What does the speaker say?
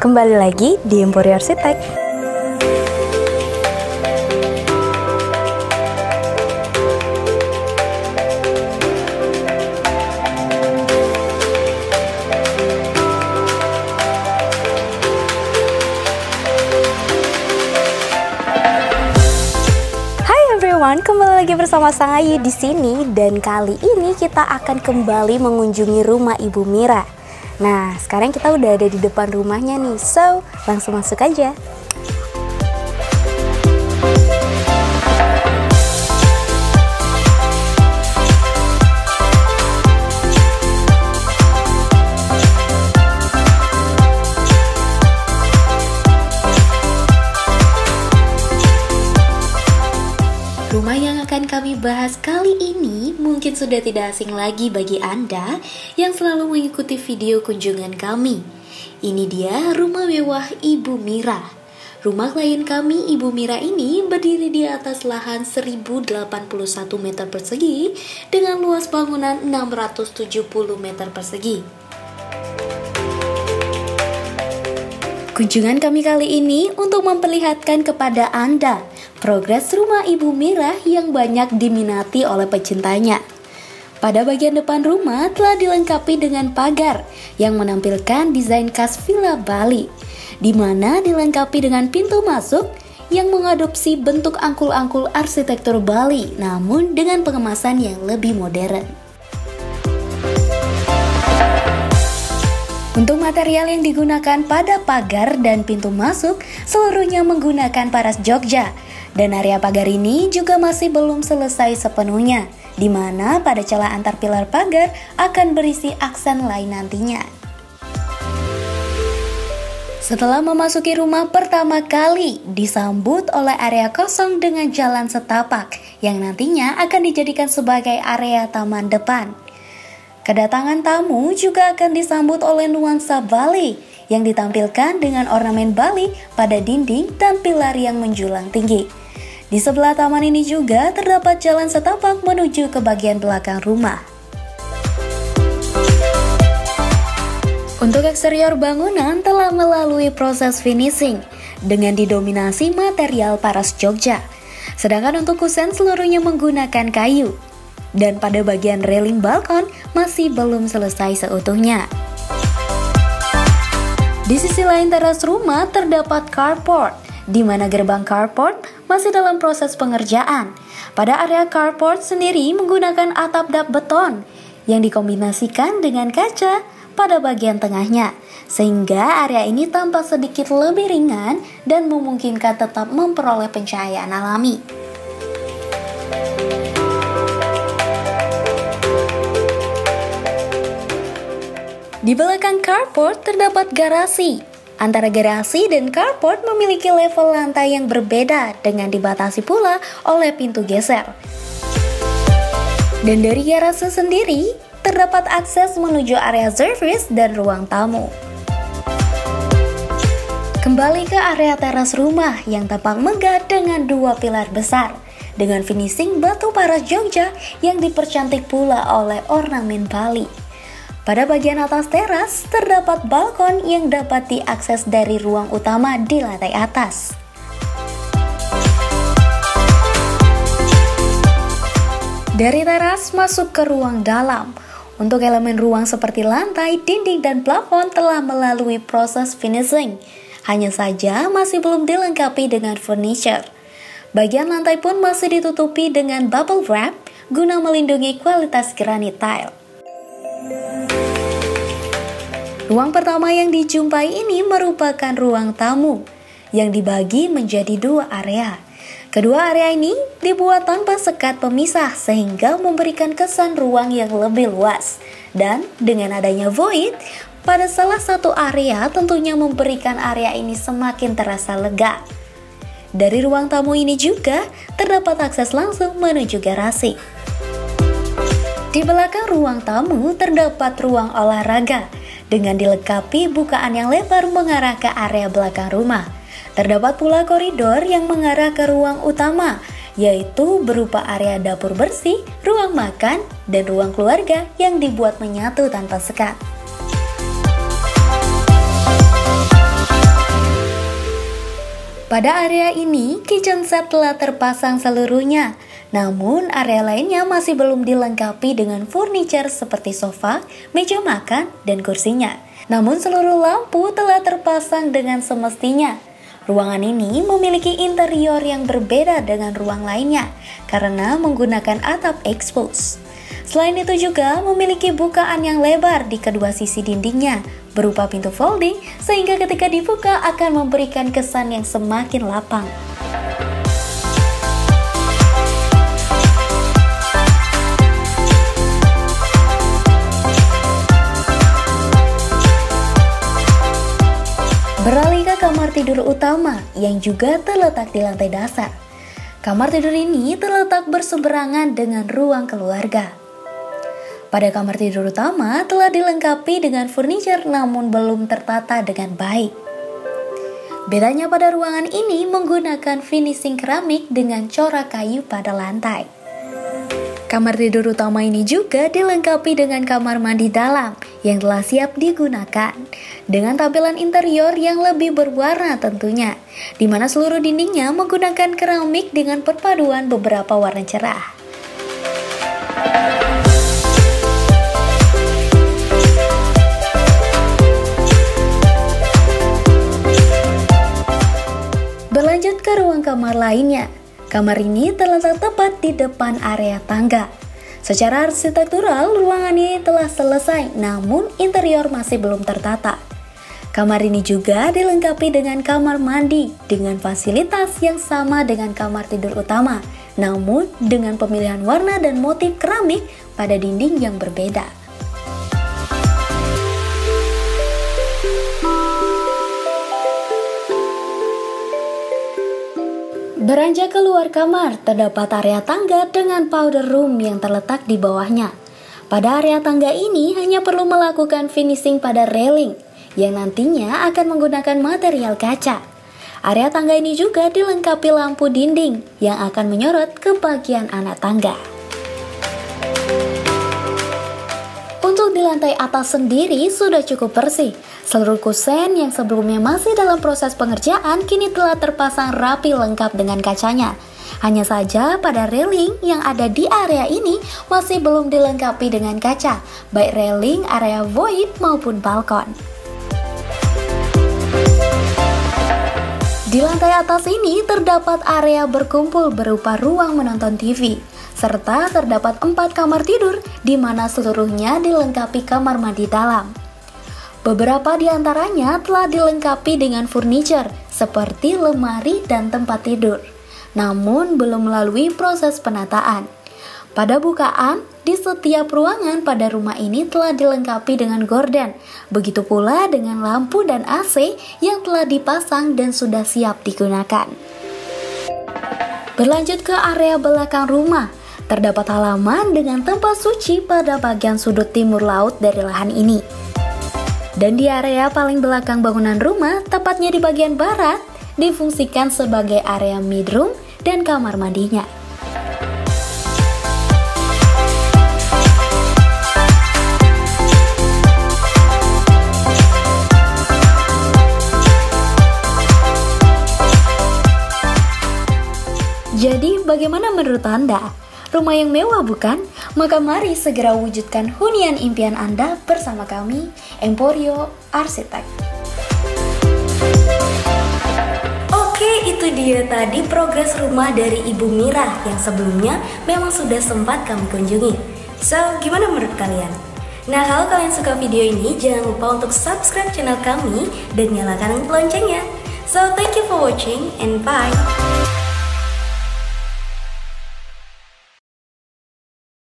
Kembali lagi di Emporio Arsitek. Everyone, kembali lagi bersama Sang Ayu di sini dan kali ini kita akan kembali mengunjungi rumah Ibu Mira. Nah, sekarang kita udah ada di depan rumahnya nih, so langsung masuk aja. Kali ini mungkin sudah tidak asing lagi bagi Anda yang selalu mengikuti video kunjungan kami. Ini dia rumah mewah Ibu Mira. Rumah klien kami Ibu Mira ini berdiri di atas lahan 1081 meter persegi dengan luas bangunan 670 meter persegi. Kunjungan kami kali ini untuk memperlihatkan kepada Anda progres rumah Ibu Mira yang banyak diminati oleh pecintanya. Pada bagian depan rumah telah dilengkapi dengan pagar yang menampilkan desain khas Villa Bali, di mana dilengkapi dengan pintu masuk yang mengadopsi bentuk angkul-angkul arsitektur Bali, namun dengan pengemasan yang lebih modern. Untuk material yang digunakan pada pagar dan pintu masuk, seluruhnya menggunakan paras Jogja. Dan area pagar ini juga masih belum selesai sepenuhnya, di mana pada celah antar pilar pagar akan berisi aksen lain nantinya. Setelah memasuki rumah pertama kali, disambut oleh area kosong dengan jalan setapak yang nantinya akan dijadikan sebagai area taman depan. Kedatangan tamu juga akan disambut oleh nuansa Bali yang ditampilkan dengan ornamen Bali pada dinding dan pilar yang menjulang tinggi. Di sebelah taman ini juga terdapat jalan setapak menuju ke bagian belakang rumah. Untuk eksterior bangunan telah melalui proses finishing dengan didominasi material paras Jogja. Sedangkan untuk kusen seluruhnya menggunakan kayu. Dan pada bagian railing balkon masih belum selesai seutuhnya. Di sisi lain teras rumah terdapat carport, di mana gerbang carport masih dalam proses pengerjaan. Pada area carport sendiri menggunakan atap dap beton yang dikombinasikan dengan kaca pada bagian tengahnya, sehingga area ini tampak sedikit lebih ringan dan memungkinkan tetap memperoleh pencahayaan alami. Di belakang carport terdapat garasi. Antara garasi dan carport memiliki level lantai yang berbeda dengan dibatasi pula oleh pintu geser. Dan dari garasi sendiri, terdapat akses menuju area service dan ruang tamu. Kembali ke area teras rumah yang tampak megah dengan dua pilar besar dengan finishing batu paras Jogja yang dipercantik pula oleh ornamen Bali. Pada bagian atas teras terdapat balkon yang dapat diakses dari ruang utama di lantai atas. Dari teras masuk ke ruang dalam. Untuk elemen ruang seperti lantai, dinding, dan plafon telah melalui proses finishing. Hanya saja masih belum dilengkapi dengan furniture. Bagian lantai pun masih ditutupi dengan bubble wrap guna melindungi kualitas granit tile. Ruang pertama yang dijumpai ini merupakan ruang tamu yang dibagi menjadi dua area. Kedua area ini dibuat tanpa sekat pemisah sehingga memberikan kesan ruang yang lebih luas. Dan dengan adanya void, pada salah satu area tentunya memberikan area ini semakin terasa lega. Dari ruang tamu ini juga terdapat akses langsung menuju garasi. Di belakang ruang tamu terdapat ruang olahraga dengan dilengkapi bukaan yang lebar mengarah ke area belakang rumah. Terdapat pula koridor yang mengarah ke ruang utama, yaitu berupa area dapur bersih, ruang makan, dan ruang keluarga yang dibuat menyatu tanpa sekat. Pada area ini, kitchen set telah terpasang seluruhnya. Namun, area lainnya masih belum dilengkapi dengan furniture seperti sofa, meja makan, dan kursinya. Namun, seluruh lampu telah terpasang dengan semestinya. Ruangan ini memiliki interior yang berbeda dengan ruang lainnya karena menggunakan atap expose. Selain itu juga memiliki bukaan yang lebar di kedua sisi dindingnya berupa pintu folding sehingga ketika dibuka akan memberikan kesan yang semakin lapang. Beralih ke kamar tidur utama yang juga terletak di lantai dasar. Kamar tidur ini terletak berseberangan dengan ruang keluarga. Pada kamar tidur utama telah dilengkapi dengan furniture namun belum tertata dengan baik. Bedanya pada ruangan ini menggunakan finishing keramik dengan corak kayu pada lantai. Kamar tidur utama ini juga dilengkapi dengan kamar mandi dalam yang telah siap digunakan dengan tampilan interior yang lebih berwarna tentunya, di mana seluruh dindingnya menggunakan keramik dengan perpaduan beberapa warna cerah. Kamar lainnya. Kamar ini terletak tepat di depan area tangga. Secara arsitektural, ruangan ini telah selesai, namun interior masih belum tertata. Kamar ini juga dilengkapi dengan kamar mandi dengan fasilitas yang sama dengan kamar tidur utama, namun dengan pemilihan warna dan motif keramik pada dinding yang berbeda. Beranjak keluar kamar, terdapat area tangga dengan powder room yang terletak di bawahnya. Pada area tangga ini hanya perlu melakukan finishing pada railing yang nantinya akan menggunakan material kaca. Area tangga ini juga dilengkapi lampu dinding yang akan menyorot ke bagian anak tangga. Untuk di lantai atas sendiri sudah cukup bersih, Seluruh kusen yang sebelumnya masih dalam proses pengerjaan kini telah terpasang rapi lengkap dengan kacanya. Hanya saja pada railing yang ada di area ini masih belum dilengkapi dengan kaca, baik railing area void maupun balkon. Di lantai atas ini terdapat area berkumpul berupa ruang menonton TV, serta terdapat empat kamar tidur di mana seluruhnya dilengkapi kamar mandi dalam. Beberapa di antaranya telah dilengkapi dengan furniture seperti lemari dan tempat tidur, namun belum melalui proses penataan. Pada bukaan, di setiap ruangan pada rumah ini telah dilengkapi dengan gorden, begitu pula dengan lampu dan AC yang telah dipasang dan sudah siap digunakan. Berlanjut ke area belakang rumah, terdapat halaman dengan tempat suci pada bagian sudut timur laut dari lahan ini. Dan di area paling belakang bangunan rumah, tepatnya di bagian barat, difungsikan sebagai area midroom dan kamar mandinya. Jadi, bagaimana menurut Anda? Rumah yang mewah bukan? Maka mari segera wujudkan hunian impian Anda bersama kami, Emporio Arsitek. Oke, itu dia tadi progres rumah dari Ibu Mira yang sebelumnya memang sudah sempat kami kunjungi. So, gimana menurut kalian? Nah, kalau kalian suka video ini, jangan lupa untuk subscribe channel kami dan nyalakan loncengnya. So, thank you for watching and bye!